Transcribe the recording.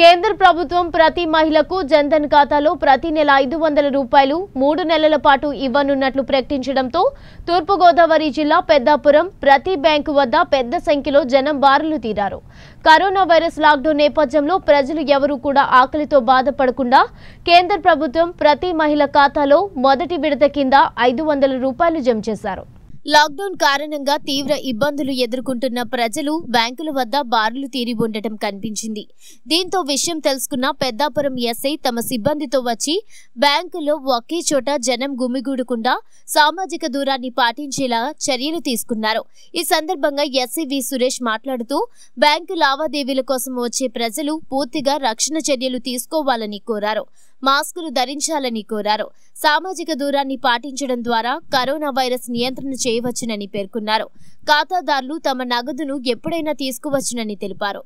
కేంద్ర ప్రభుత్వం ప్రతి మహిళకు జన్ధన్ ఖాతాలో ప్రతి నెల ఐదు వందల రూపాయలు మూడు నెలల పాటు ఇవ్వనున్నట్లు ప్రకటించడంతో తూర్పుగోదావరి జిల్లా పెద్దాపురం ప్రతి బ్యాంకు వద్ద పెద్ద సంఖ్యలో జనం బారులు తీరారు. కరోనా వైరస్ లాక్డౌన్ నేపథ్యంలో ప్రజలు ఎవరూ కూడా ఆకలితో బాధపడకుండా కేంద్ర ప్రభుత్వం ప్రతి మహిళ ఖాతాలో మొదటి విడత కింద ఐదు వందల రూపాయలు జమ చేశారు. లాక్డౌన్ కారణంగా తీవ్ర ఇబ్బందులు ఎదుర్కొంటున్న ప్రజలు బ్యాంకుల వద్ద బారులు తీరి ఉండటం కనిపించింది. దీంతో విషయం తెలుసుకున్న పెద్దాపురం ఎస్ఐ తమ సిబ్బందితో వచ్చి బ్యాంకులో ఒకే చోట జనం గుమిగూడకుండా సామాజిక దూరాన్ని పాటించేలా చర్యలు తీసుకున్నారు. ఈ సందర్భంగా ఎస్ఐ వి సురేష్ మాట్లాడుతూ బ్యాంకు లావాదేవీల కోసం వచ్చే ప్రజలు పూర్తిగా రక్షణ చర్యలు తీసుకోవాలని కోరారు. మాస్కులు ధరించాలని కోరారు. సామాజిక దూరాన్ని పాటించడం ద్వారా కరోనా వైరస్ నియంత్రణ చేయవచ్చునని పేర్కొన్నారు. ఖాతాదారులు తమ నగదును ఎప్పుడైనా తీసుకోవచ్చునని తెలిపారు.